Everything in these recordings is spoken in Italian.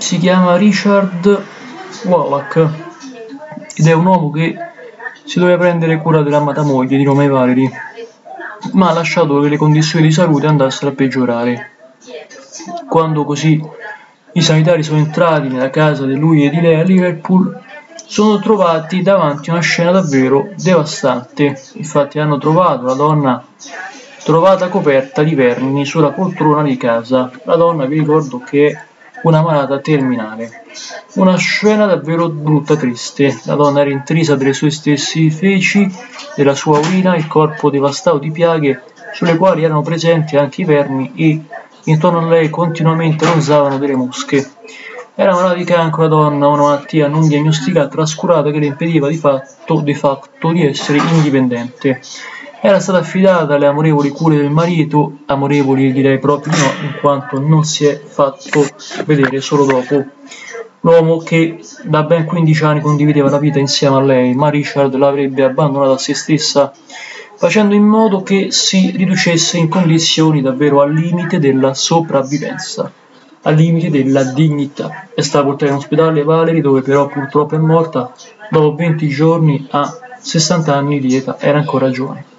si chiama Richard Wallach ed è un uomo che si doveva prendere cura dell'amata moglie di nome Valerie, ma ha lasciato che le condizioni di salute andassero a peggiorare. Quando così i sanitari sono entrati nella casa di lui e di lei a Liverpool, sono trovati davanti a una scena davvero devastante. Infatti hanno trovato la donna trovata coperta di vermi sulla poltrona di casa. La donna vi ricordo che è una malata terminale. Una scena davvero brutta triste. La donna era intrisa delle sue stesse feci, della sua urina, il corpo devastato di piaghe sulle quali erano presenti anche i vermi e intorno a lei continuamente ronzavano delle mosche. Era malata di cancro la donna, una malattia non diagnosticata, trascurata che le impediva di fatto, di fatto di essere indipendente. Era stata affidata alle amorevoli cure del marito, amorevoli direi proprio no, in quanto non si è fatto vedere solo dopo. L'uomo che da ben 15 anni condivideva la vita insieme a lei, ma Richard l'avrebbe abbandonata a se stessa, facendo in modo che si riducesse in condizioni davvero al limite della sopravvivenza, al limite della dignità. È stata portata in ospedale Valerie, dove però purtroppo è morta dopo 20 giorni a 60 anni di età, era ancora giovane.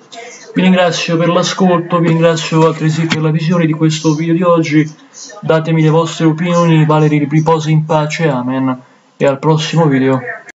Vi ringrazio per l'ascolto, vi ringrazio altresì per la visione di questo video di oggi. Datemi le vostre opinioni, Valerie riposa in pace, amen. E al prossimo video.